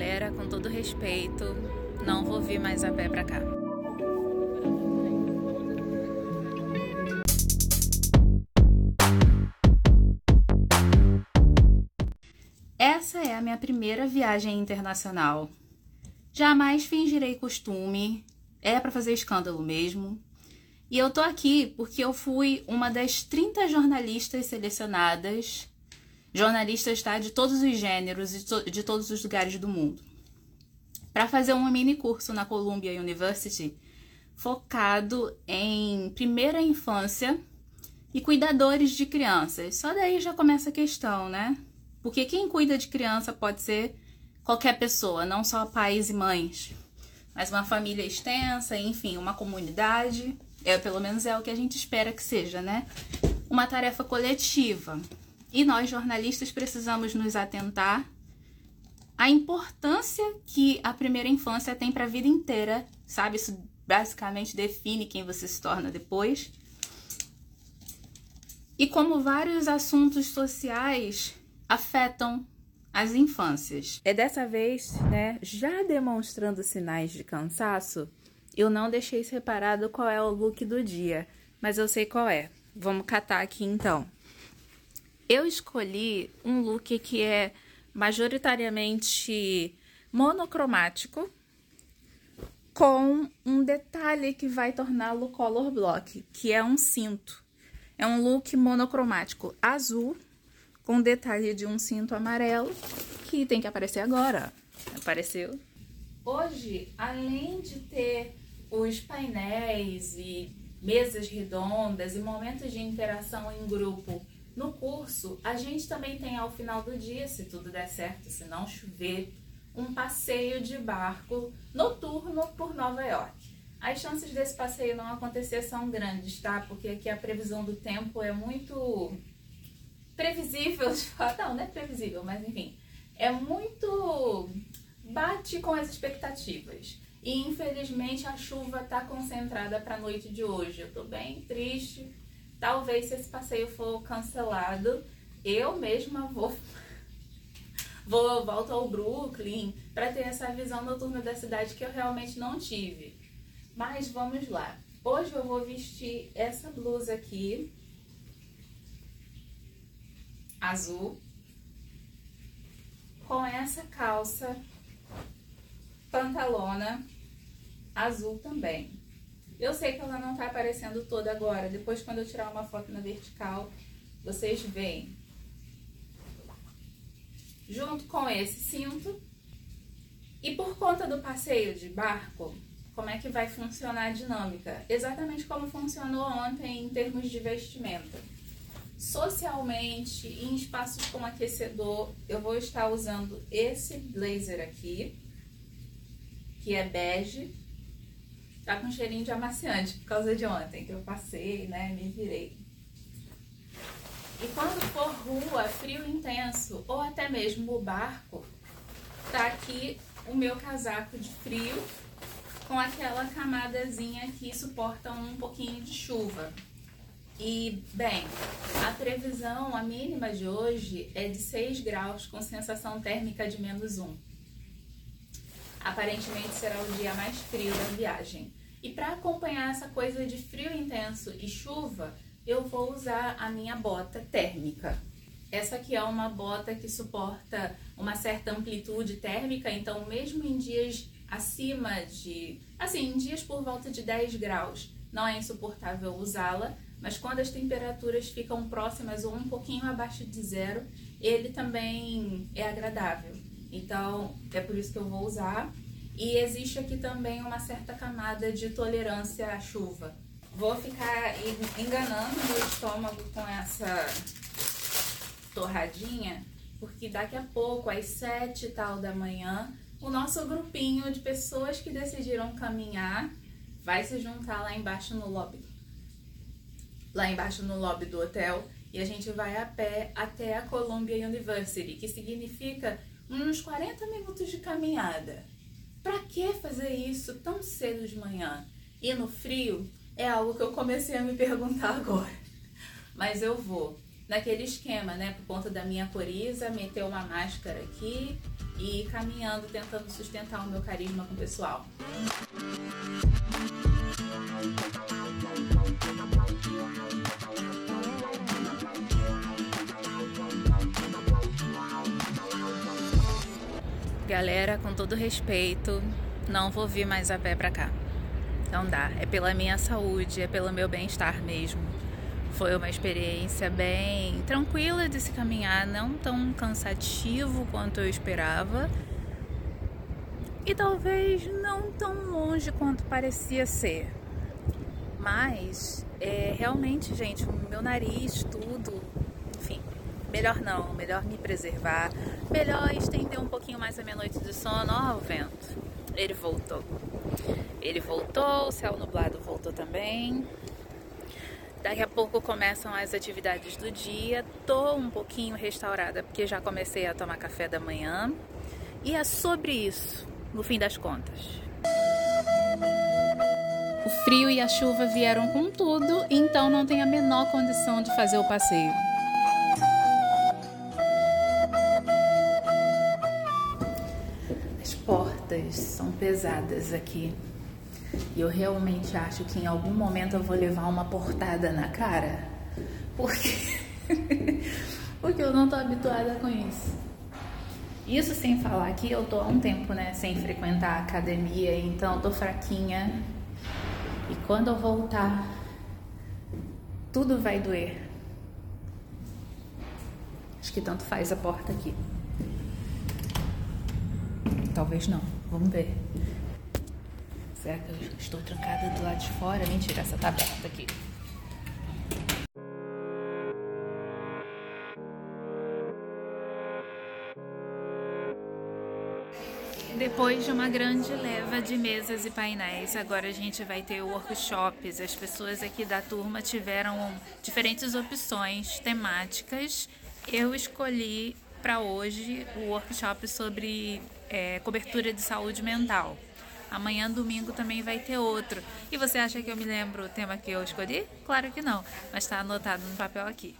galera, com todo respeito, não vou vir mais a pé pra cá. Essa é a minha primeira viagem internacional. Jamais fingirei costume, é para fazer escândalo mesmo. E eu tô aqui porque eu fui uma das 30 jornalistas selecionadas, jornalistas tá, de todos os gêneros e de todos os lugares do mundo, para fazer um mini curso na Columbia University focado em primeira infância e cuidadores de crianças. Só daí já começa a questão, né? Porque quem cuida de criança pode ser qualquer pessoa, não só pais e mães, mas uma família extensa, enfim, uma comunidade. É, pelo menos é o que a gente espera que seja, né? Uma tarefa coletiva. E nós, jornalistas, precisamos nos atentar à importância que a primeira infância tem para a vida inteira, sabe? Isso basicamente define quem você se torna depois. E como vários assuntos sociais afetam as infâncias. É dessa vez, né, já demonstrando sinais de cansaço, eu não deixei separado qual é o look do dia, mas eu sei qual é. Vamos catar aqui então. Eu escolhi um look que é majoritariamente monocromático, com um detalhe que vai torná-lo color block, que é um cinto. É um look monocromático azul com detalhe de um cinto amarelo que tem que aparecer agora. Apareceu. Hoje, além de ter os painéis e mesas redondas e momentos de interação em grupo no curso, a gente também tem ao final do dia, se tudo der certo, se não chover, um passeio de barco noturno por Nova York. As chances desse passeio não acontecer são grandes, tá? Porque aqui a previsão do tempo é muito previsível. Não, não é previsível, mas enfim, é muito. bate com as expectativas. E infelizmente a chuva está concentrada para a noite de hoje. Eu tô bem triste. Talvez se esse passeio for cancelado, eu mesma vou vou volto ao Brooklyn para ter essa visão noturna da cidade que eu realmente não tive. Mas vamos lá. Hoje eu vou vestir essa blusa aqui azul com essa calça pantalona azul também. Eu sei que ela não tá aparecendo toda agora. Depois, quando eu tirar uma foto na vertical, vocês veem. Junto com esse cinto. E por conta do passeio de barco, como é que vai funcionar a dinâmica? Exatamente como funcionou ontem em termos de vestimenta. Socialmente, em espaços com aquecedor, eu vou estar usando esse blazer aqui que é bege. Tá com cheirinho de amaciante por causa de ontem, que eu passei, né? Me virei. E quando for rua, frio intenso, ou até mesmo o barco, tá aqui o meu casaco de frio com aquela camadazinha que suporta um pouquinho de chuva. E, bem, a previsão, a mínima de hoje é de 6 graus com sensação térmica de menos 1 aparentemente será o dia mais frio da viagem. E para acompanhar essa coisa de frio intenso e chuva, eu vou usar a minha bota térmica. Essa aqui é uma bota que suporta uma certa amplitude térmica, então mesmo em dias acima de, assim, em dias por volta de 10 graus, não é insuportável usá-la, mas quando as temperaturas ficam próximas ou um pouquinho abaixo de zero, ele também é agradável. Então, é por isso que eu vou usar. E existe aqui também uma certa camada de tolerância à chuva. Vou ficar enganando meu estômago com essa torradinha, porque daqui a pouco, às sete e tal da manhã, o nosso grupinho de pessoas que decidiram caminhar vai se juntar lá embaixo no lobby. Lá embaixo no lobby do hotel. E a gente vai a pé até a Columbia University, que significa uns 40 minutos de caminhada. Para que fazer isso tão cedo de manhã? E no frio é algo que eu comecei a me perguntar agora. Mas eu vou naquele esquema, né? Por conta da minha coriza, meter uma máscara aqui e caminhando, tentando sustentar o meu carisma com o pessoal. Galera, com todo respeito, não vou vir mais a pé pra cá. Não dá. É pela minha saúde, é pelo meu bem-estar mesmo. Foi uma experiência bem tranquila de se caminhar, não tão cansativo quanto eu esperava. E talvez não tão longe quanto parecia ser. Mas, é, realmente, gente, o meu nariz, tudo, melhor não, melhor me preservar, melhor estender um pouquinho mais a minha noite de sono. Ó, o vento, ele voltou. Ele voltou, o céu nublado voltou também. Daqui a pouco começam as atividades do dia. Tô um pouquinho restaurada porque já comecei a tomar café da manhã. E é sobre isso, no fim das contas. O frio e a chuva vieram com tudo, então não tem a menor condição de fazer o passeio. São pesadas aqui. E eu realmente acho que em algum momento eu vou levar uma portada na cara, porque porque eu não tô habituada com isso. Isso sem falar que eu tô há um tempo, né, sem frequentar a academia, então eu tô fraquinha. E quando eu voltar, tudo vai doer. Acho que tanto faz a porta aqui. Talvez não. Vamos ver. Será que eu estou trancada do lado de fora? Mentira, essa tá aberta aqui. Depois de uma grande leva de mesas e painéis, agora a gente vai ter workshops. As pessoas aqui da turma tiveram diferentes opções temáticas. Eu escolhi para hoje o workshop sobre é, cobertura de saúde mental. Amanhã, domingo, também vai ter outro. E você acha que eu me lembro o tema que eu escolhi? Claro que não, mas está anotado no papel aqui.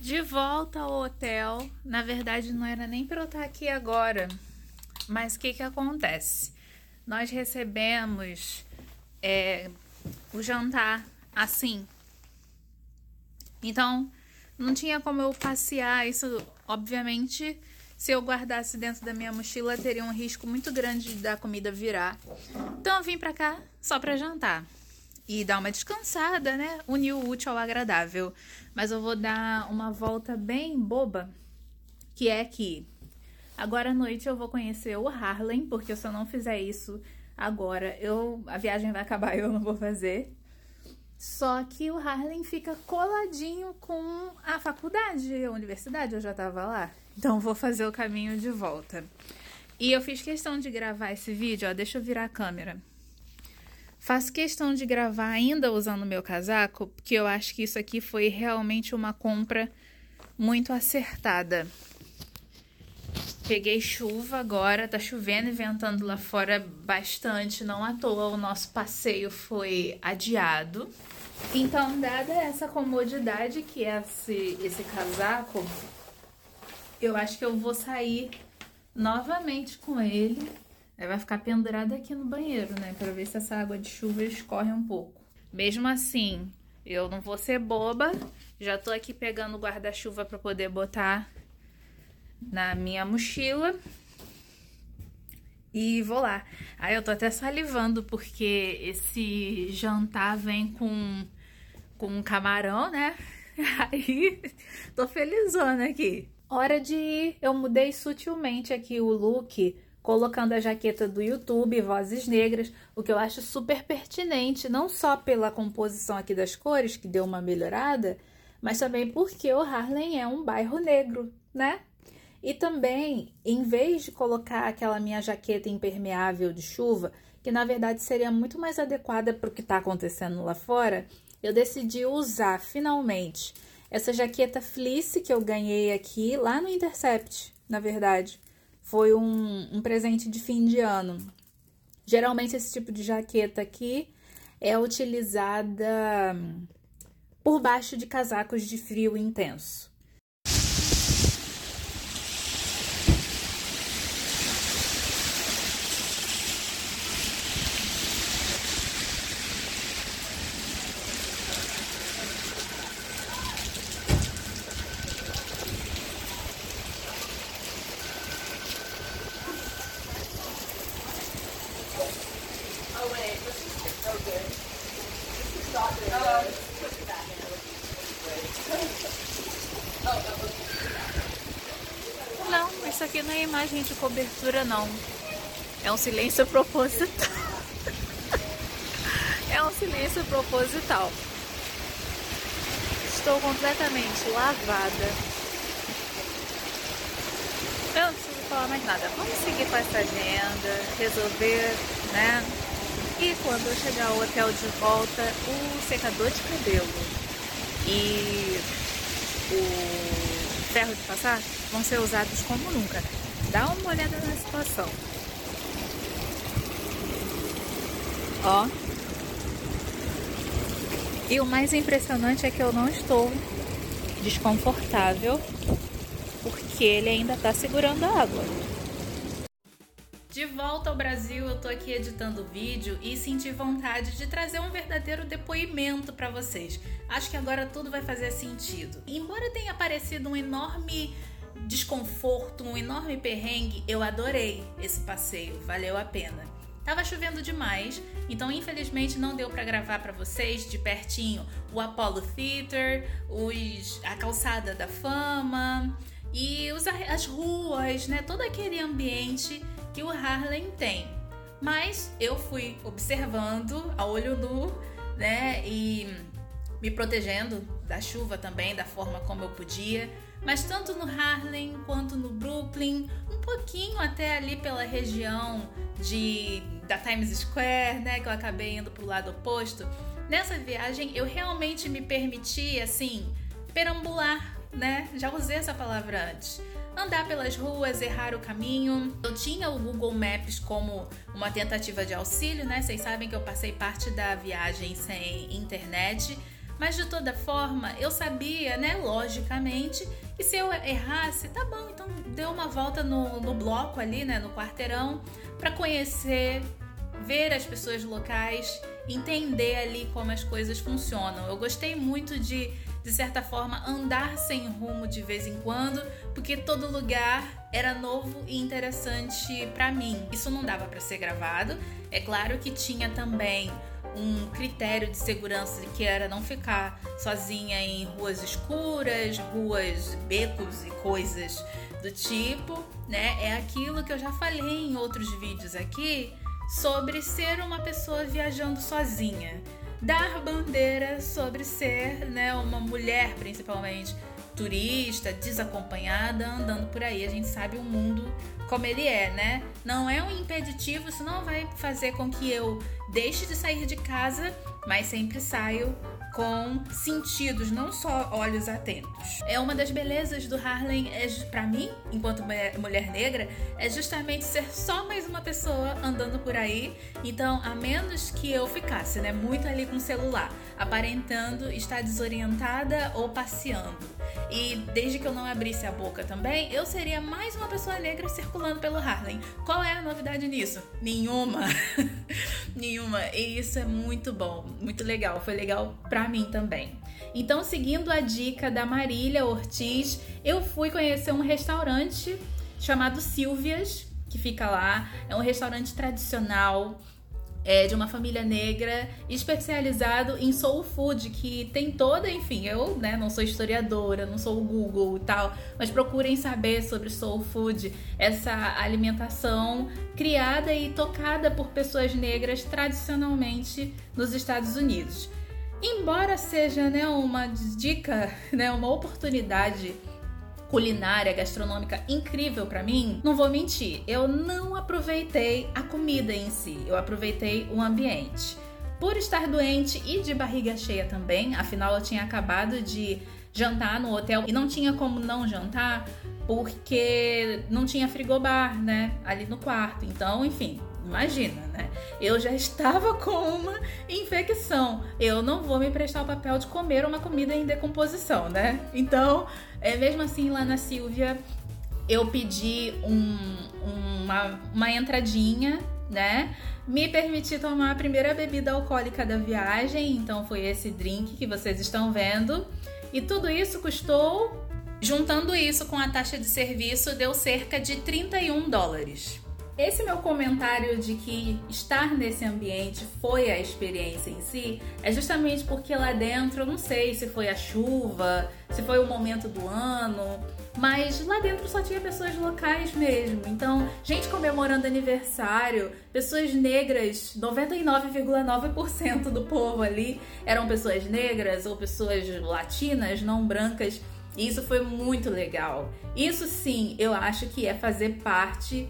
De volta ao hotel, na verdade não era nem para eu estar aqui agora, mas o que, que acontece? Nós recebemos é, o jantar assim. Então, não tinha como eu passear. Isso, obviamente, se eu guardasse dentro da minha mochila, teria um risco muito grande da comida virar. Então eu vim para cá só para jantar e dar uma descansada, né? Unir o útil ao agradável. Mas eu vou dar uma volta bem boba, que é que agora à noite eu vou conhecer o Harlem, porque se eu não fizer isso agora, eu a viagem vai acabar e eu não vou fazer. Só que o Harlem fica coladinho com a faculdade, a universidade, eu já tava lá. Então vou fazer o caminho de volta. E eu fiz questão de gravar esse vídeo, ó, deixa eu virar a câmera. Faço questão de gravar ainda usando meu casaco, porque eu acho que isso aqui foi realmente uma compra muito acertada. Peguei chuva agora, tá chovendo e ventando lá fora bastante, não à toa o nosso passeio foi adiado. Então, dada essa comodidade que é esse, esse casaco, eu acho que eu vou sair novamente com ele. Vai ficar pendurado aqui no banheiro, né? Pra ver se essa água de chuva escorre um pouco. Mesmo assim, eu não vou ser boba. Já tô aqui pegando o guarda-chuva pra poder botar na minha mochila. E vou lá. Aí eu tô até salivando porque esse jantar vem com, com um camarão, né? Aí tô felizona aqui. Hora de ir. Eu mudei sutilmente aqui o look, colocando a jaqueta do YouTube, Vozes Negras, o que eu acho super pertinente, não só pela composição aqui das cores, que deu uma melhorada, mas também porque o Harlem é um bairro negro, né? E também, em vez de colocar aquela minha jaqueta impermeável de chuva, que na verdade seria muito mais adequada para o que está acontecendo lá fora, eu decidi usar finalmente essa jaqueta fleece que eu ganhei aqui lá no Intercept, na verdade. Foi um, um presente de fim de ano. Geralmente esse tipo de jaqueta aqui é utilizada por baixo de casacos de frio intenso. isso aqui não é imagem de cobertura, não. É um silêncio proposital. é um silêncio proposital. Estou completamente lavada. Eu não preciso falar mais nada. Vamos seguir com essa agenda, resolver, né? E quando eu chegar ao hotel de volta, o secador de cabelo e o ferro de passar vão ser usados como nunca. Dá uma olhada na situação. Ó. E o mais impressionante é que eu não estou desconfortável porque ele ainda está segurando a água. De volta ao Brasil, eu tô aqui editando o vídeo e senti vontade de trazer um verdadeiro depoimento para vocês. Acho que agora tudo vai fazer sentido. Embora tenha parecido um enorme desconforto, um enorme perrengue, eu adorei esse passeio, valeu a pena. Tava chovendo demais, então infelizmente não deu para gravar para vocês de pertinho o Apollo Theater, os, a calçada da fama e os, as ruas, né? Todo aquele ambiente que o Harlem tem. Mas eu fui observando a olho nu, né? E me protegendo da chuva também, da forma como eu podia. Mas tanto no Harlem quanto no Brooklyn, um pouquinho até ali pela região de da Times Square, né, que eu acabei indo pro lado oposto. Nessa viagem eu realmente me permiti assim perambular, né? Já usei essa palavra antes andar pelas ruas, errar o caminho. Eu tinha o Google Maps como uma tentativa de auxílio, né? Vocês sabem que eu passei parte da viagem sem internet. Mas de toda forma, eu sabia, né, logicamente, que se eu errasse, tá bom, então deu uma volta no, no bloco ali, né, no quarteirão, para conhecer, ver as pessoas locais, entender ali como as coisas funcionam. Eu gostei muito de de certa forma, andar sem rumo de vez em quando, porque todo lugar era novo e interessante para mim. Isso não dava para ser gravado. É claro que tinha também um critério de segurança que era não ficar sozinha em ruas escuras, ruas, becos e coisas do tipo, né? É aquilo que eu já falei em outros vídeos aqui sobre ser uma pessoa viajando sozinha dar bandeira sobre ser né, uma mulher, principalmente turista, desacompanhada, andando por aí. A gente sabe o mundo como ele é, né? Não é um impeditivo, isso não vai fazer com que eu deixe de sair de casa, mas sempre saio com sentidos, não só olhos atentos. É uma das belezas do Harlem, é, para mim, enquanto mulher negra, é justamente ser só mais uma pessoa andando por aí. Então, a menos que eu ficasse, né, muito ali com o celular, aparentando estar desorientada ou passeando. E desde que eu não abrisse a boca também, eu seria mais uma pessoa negra circulando pelo Harlem. Qual é a novidade nisso? Nenhuma. Nenhuma. E isso é muito bom, muito legal. Foi legal pra mim também. Então, seguindo a dica da Marília Ortiz, eu fui conhecer um restaurante chamado Silvias, que fica lá. É um restaurante tradicional é, de uma família negra especializado em soul food, que tem toda, enfim, eu né, não sou historiadora, não sou o Google e tal, mas procurem saber sobre soul food, essa alimentação criada e tocada por pessoas negras tradicionalmente nos Estados Unidos. Embora seja né, uma dica, né, uma oportunidade culinária, gastronômica incrível para mim, não vou mentir, eu não aproveitei a comida em si, eu aproveitei o ambiente. Por estar doente e de barriga cheia também, afinal eu tinha acabado de jantar no hotel e não tinha como não jantar porque não tinha frigobar, né, ali no quarto. Então, enfim, Imagina, né? Eu já estava com uma infecção. Eu não vou me prestar o papel de comer uma comida em decomposição, né? Então, é mesmo assim, lá na Silvia, eu pedi um, uma, uma entradinha, né? Me permiti tomar a primeira bebida alcoólica da viagem, então foi esse drink que vocês estão vendo. E tudo isso custou, juntando isso com a taxa de serviço, deu cerca de 31 dólares. Esse meu comentário de que estar nesse ambiente foi a experiência em si é justamente porque lá dentro, eu não sei se foi a chuva, se foi o momento do ano, Mas lá dentro só tinha pessoas locais mesmo. Então, gente comemorando aniversário, pessoas negras, 99,9% do povo ali eram pessoas negras ou pessoas latinas, não brancas. E isso foi muito legal. Isso sim, eu acho que é fazer parte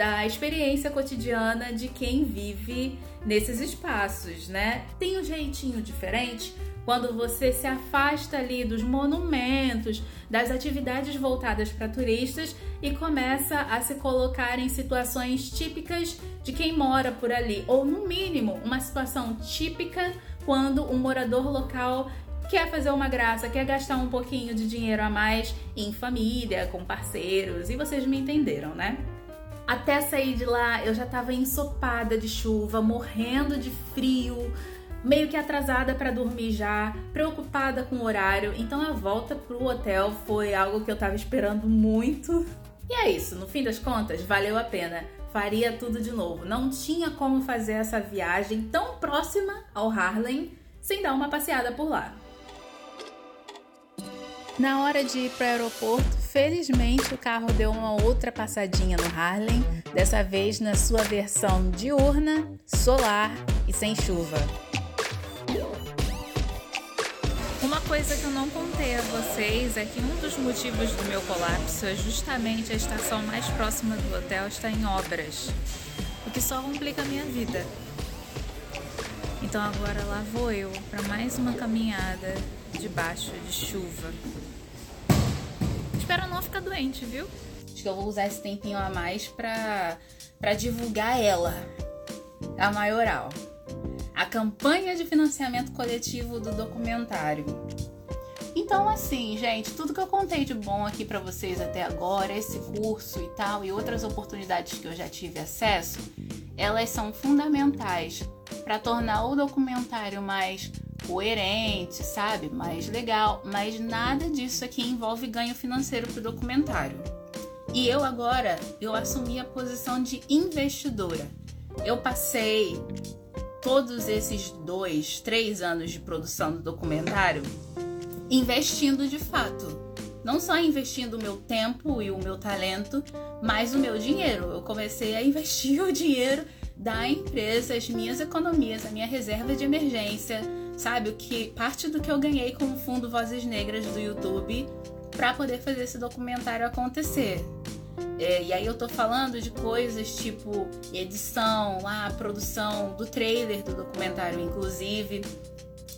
da experiência cotidiana de quem vive nesses espaços, né? Tem um jeitinho diferente quando você se afasta ali dos monumentos, das atividades voltadas para turistas e começa a se colocar em situações típicas de quem mora por ali, ou no mínimo, uma situação típica quando um morador local quer fazer uma graça, quer gastar um pouquinho de dinheiro a mais em família, com parceiros, e vocês me entenderam, né? Até sair de lá, eu já estava ensopada de chuva, morrendo de frio, meio que atrasada para dormir já, preocupada com o horário. Então a volta pro hotel foi algo que eu estava esperando muito. E é isso, no fim das contas, valeu a pena. Faria tudo de novo. Não tinha como fazer essa viagem tão próxima ao Harlem sem dar uma passeada por lá. Na hora de ir para o aeroporto, felizmente o carro deu uma outra passadinha no Harlem, dessa vez na sua versão diurna, solar e sem chuva. Uma coisa que eu não contei a vocês é que um dos motivos do meu colapso é justamente a estação mais próxima do hotel está em obras, o que só complica a minha vida. Então agora lá vou eu para mais uma caminhada debaixo de chuva. Espero não ficar doente, viu? Acho que eu vou usar esse tempinho a mais pra, pra divulgar ela, a maioral. A campanha de financiamento coletivo do documentário. Então, assim, gente, tudo que eu contei de bom aqui para vocês até agora, esse curso e tal, e outras oportunidades que eu já tive acesso, elas são fundamentais para tornar o documentário mais coerente, sabe? Mais legal, mas nada disso aqui envolve ganho financeiro para o documentário. E eu agora, eu assumi a posição de investidora. Eu passei todos esses dois, três anos de produção do documentário investindo de fato. Não só investindo o meu tempo e o meu talento, mas o meu dinheiro. Eu comecei a investir o dinheiro da empresa, as minhas economias, a minha reserva de emergência, sabe? O que parte do que eu ganhei com o fundo Vozes Negras do YouTube para poder fazer esse documentário acontecer. É, e aí eu tô falando de coisas tipo edição, a produção do trailer do documentário, inclusive.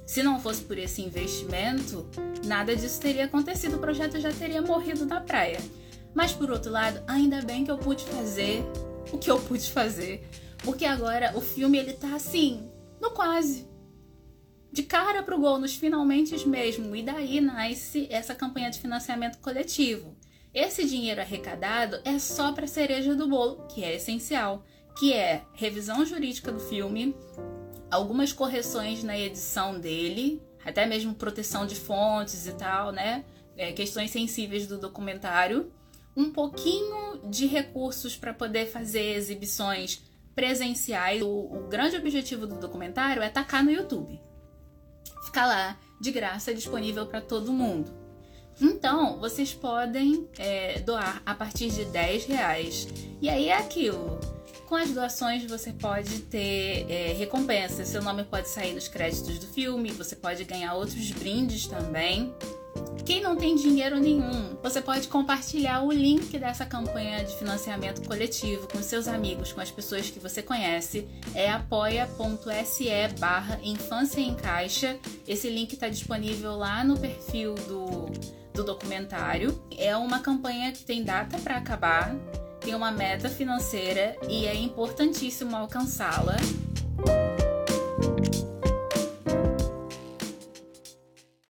Se não fosse por esse investimento, nada disso teria acontecido, o projeto já teria morrido na praia. Mas por outro lado, ainda bem que eu pude fazer o que eu pude fazer, porque agora o filme ele tá assim, no quase de cara pro gol nos finalmente mesmo, e daí nasce essa campanha de financiamento coletivo. Esse dinheiro arrecadado é só para cereja do bolo, que é essencial, que é revisão jurídica do filme, algumas correções na edição dele, até mesmo proteção de fontes e tal, né? É, questões sensíveis do documentário, um pouquinho de recursos para poder fazer exibições presenciais. O, o grande objetivo do documentário é tacar no YouTube ficar lá de graça disponível para todo mundo. Então, vocês podem é, doar a partir de 10 reais. E aí é aquilo. Com as doações você pode ter é, recompensa. Seu nome pode sair nos créditos do filme, você pode ganhar outros brindes também. Quem não tem dinheiro nenhum, você pode compartilhar o link dessa campanha de financiamento coletivo com seus amigos, com as pessoas que você conhece. É apoia.se barra infância em caixa. Esse link está disponível lá no perfil do, do documentário. É uma campanha que tem data para acabar, tem uma meta financeira e é importantíssimo alcançá-la.